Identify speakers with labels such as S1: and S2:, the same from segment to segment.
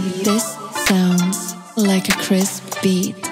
S1: This sounds like a crisp beat.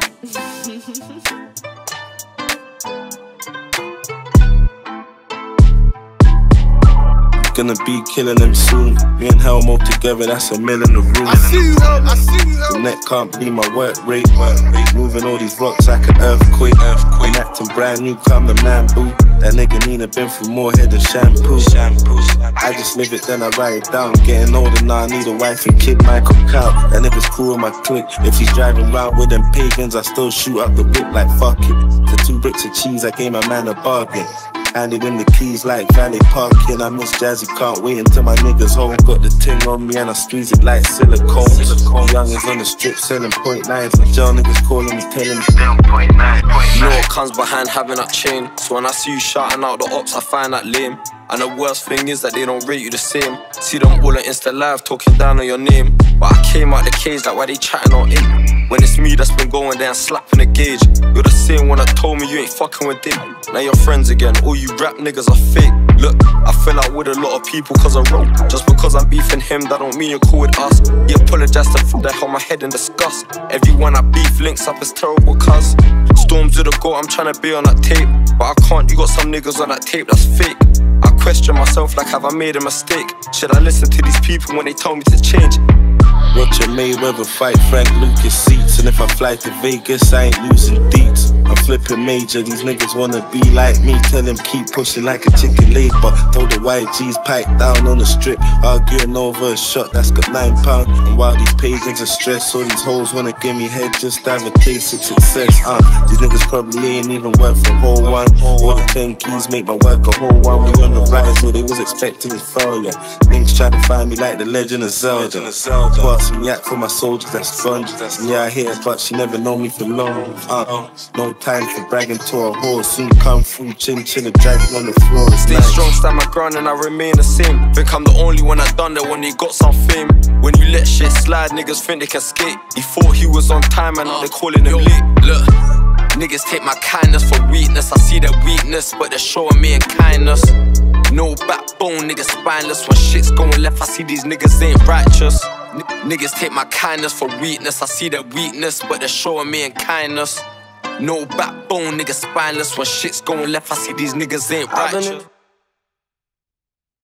S2: Gonna be killing them soon. Me and Helmo together, that's a mill in the room.
S3: I see you, help. I see you,
S2: The
S3: help.
S2: net can't believe my work rate. Work rate. Moving all these rocks like an earthquake. Earthquake. Acting brand new, come the man boo. That nigga Nina been through more head than shampoo. Shampoo. I just live it, then I write it down. Getting older now, I need a wife and kid. Michael Cow. That nigga's cool with my clique. If he's driving round with them pagans, I still shoot up the whip like fuck it. The two bricks of cheese, I gave my man a bargain. Handed in the keys like valet parking. I miss Jazzy, can't wait until my niggas home. Got the ting on me and I squeeze it like silicone. silicone. Young is on the strip selling point nines. The jail niggas calling me, telling me down point nine. Point
S4: You know
S2: nine.
S4: what comes behind having that chain. So when I see you shouting out the ops, I find that lame. And the worst thing is that they don't rate you the same. See them all on Insta Live talking down on your name. But I came out the cage like why they chatting on it. When it's me that's been going there and slapping the gauge. You're the same one that told me you ain't fucking with them. Now you're friends again. All you rap niggas are fake. Look, I fell out with a lot of people cause I wrote. Just because I'm beefing him, that don't mean you're cool with us. He apologized to f- that held my head in disgust. Everyone I beef links up is terrible cuz. Storms to the goal, I'm trying to be on that tape. But I can't, you got some niggas on that tape that's fake. I question myself like, have I made a mistake? Should I listen to these people when they tell me to change?
S2: Roger Mayweather fight Frank Lucas seats. And if I fly to Vegas, I ain't losing deets. I'm flipping major, these niggas wanna be like me. Tell them keep pushing like a chicken leg. But throw the white G's pipe down on the strip. Arguing over a shot that's got nine pound. And while these pagans are stressed, all these hoes wanna give me head just to have a taste of success. Uh, these niggas probably ain't even worth a whole one. All the 10 keys make my work a whole one. We on the rise, so they was expecting a failure. Niggas try to find me like the legend of Zelda. Bought some yak for my soldiers, that's sponge. Yeah, I hear, but she never know me for long. Uh, no time for bragging to a horse. Soon come through, chin chin and dragging on the floor. It's
S4: Stay
S2: nice.
S4: strong, stand my ground, and I remain the same. Think I'm the only one that done that when they got some fame. When you let shit slide, niggas think they can skate. He thought he was on time, and now they calling him late. Look, niggas take my kindness for weakness. I see their weakness, but they're showing me in kindness. No backbone, niggas spineless. When shit's going left, I see these niggas ain't righteous. Niggas take my kindness for weakness. I see their weakness, but they're showing me in kindness. No backbone, niggas spineless. When shit's going left, I see these niggas ain't righteous.